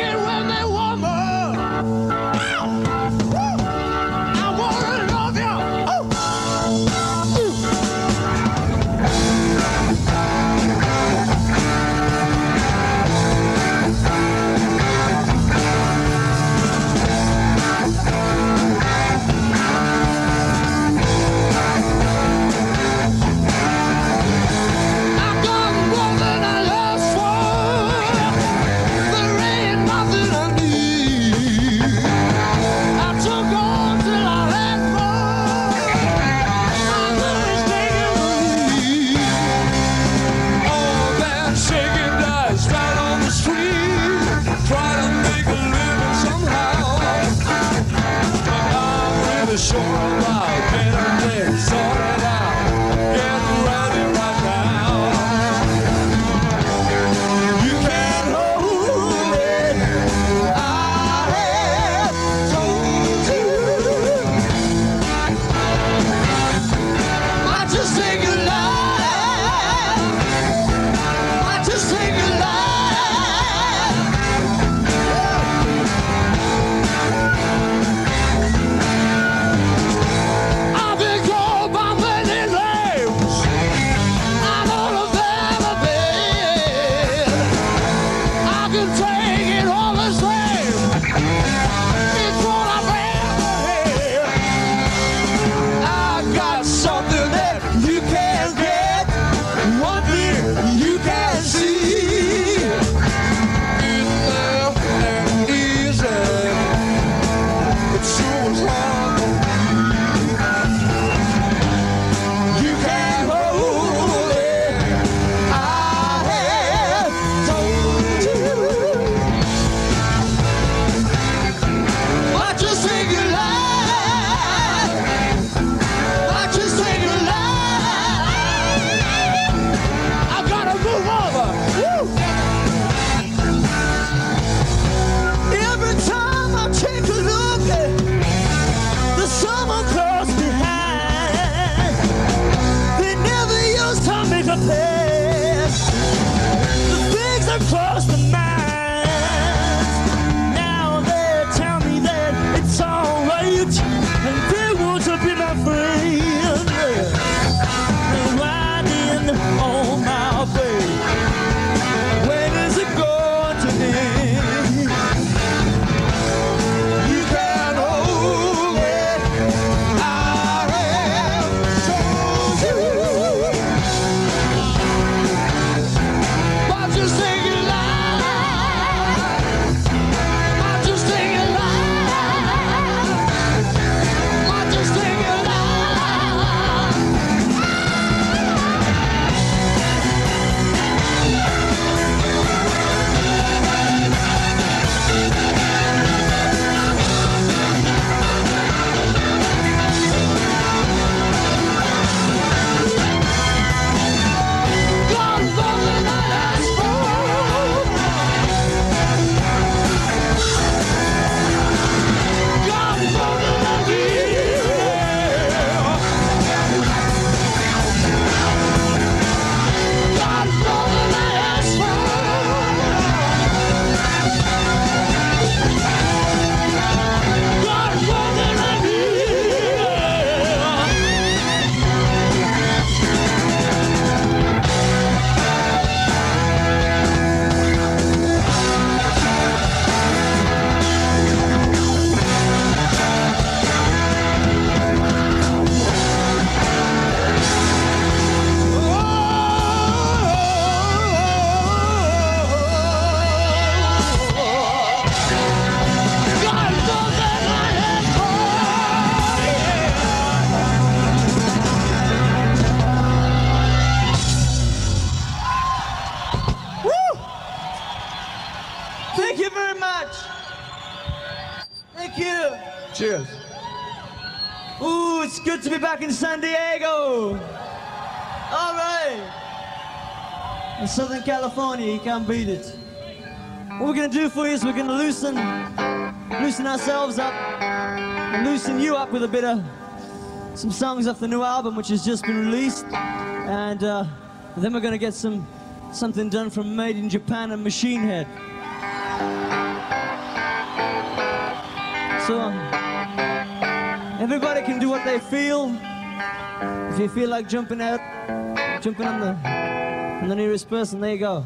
it when they want more. Ooh, it's good to be back in San Diego. All right. In Southern California, you can't beat it. What we're gonna do for you is we're gonna loosen, loosen ourselves up, and loosen you up with a bit of some songs off the new album, which has just been released, and uh, then we're gonna get some something done from Made in Japan and Machine Head. So. um, Everybody can do what they feel. If you feel like jumping out, jumping on the on the nearest person, there you go.